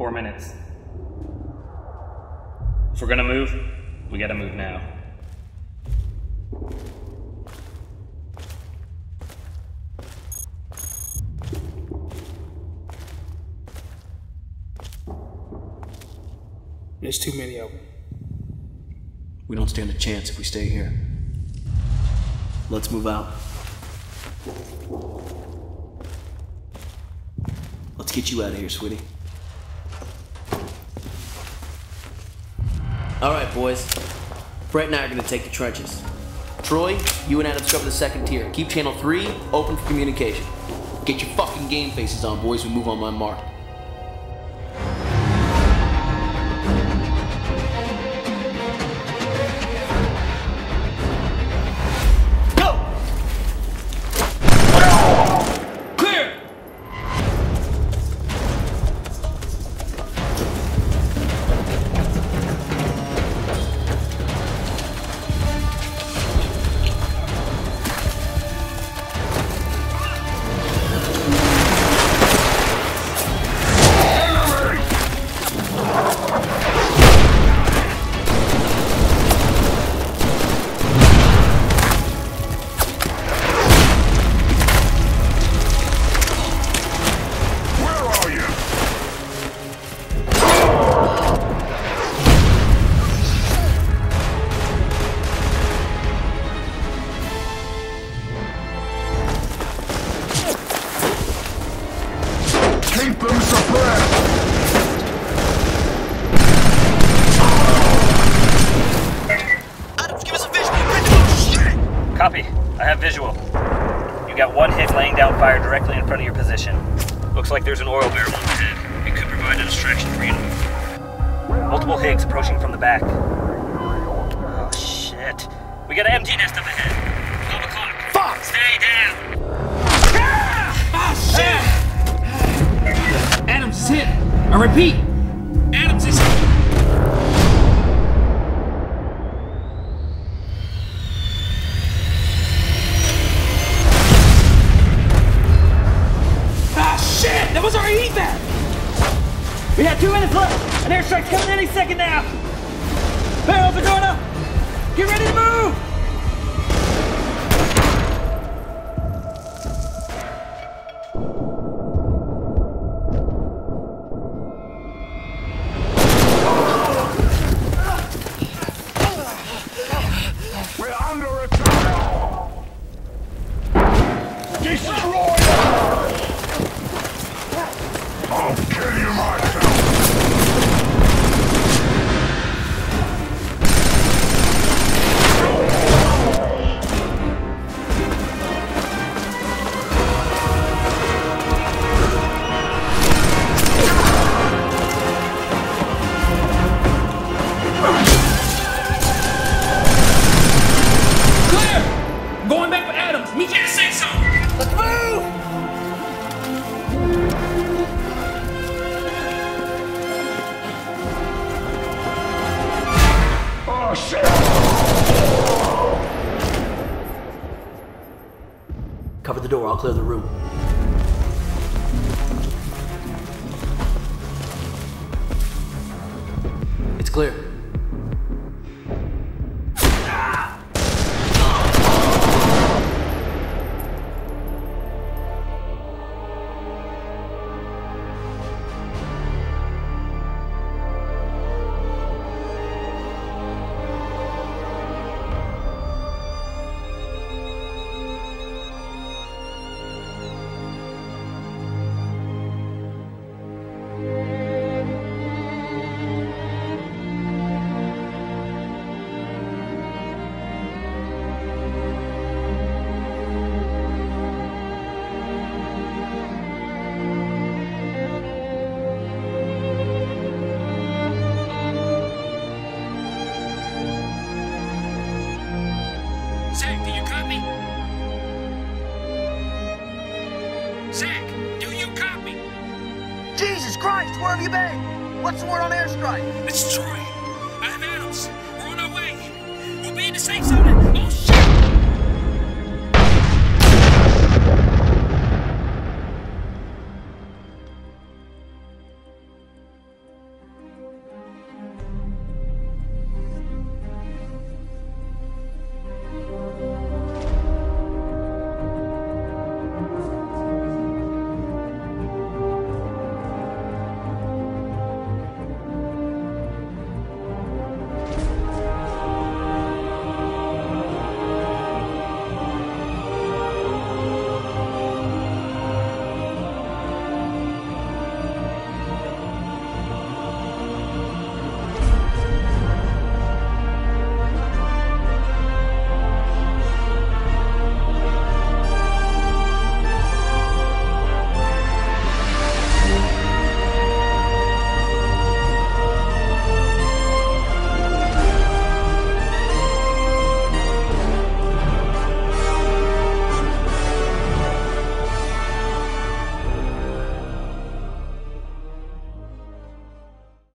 Four minutes. If we're gonna move, we gotta move now. There's too many of them. We don't stand a chance if we stay here. Let's move out. Let's get you out of here, sweetie. All right, boys. Brett and I are gonna take the trenches. Troy, you and Adam cover the second tier. Keep channel three open for communication. Get your fucking game faces on, boys. We move on my mark. Copy. I have visual. You got one hit laying down fire directly in front of your position. Looks like there's an oil barrel overhead. It could provide a distraction for you. Multiple Higgs approaching from the back. Oh shit. We got an empty nest up ahead. 12 o'clock. Fuck! Stay down! Ah Adams is hit. I repeat, was our evac! We have two minutes left. An airstrike's coming any second now. Barrels are going up. Get ready to move. We're under attack! Destroy Cover the door, I'll clear the room. It's clear. Zach, do you copy? Jesus Christ, where have you been? What's the word on airstrike? It's Troy. I have Adams. We're on our way. We'll be in the safe zone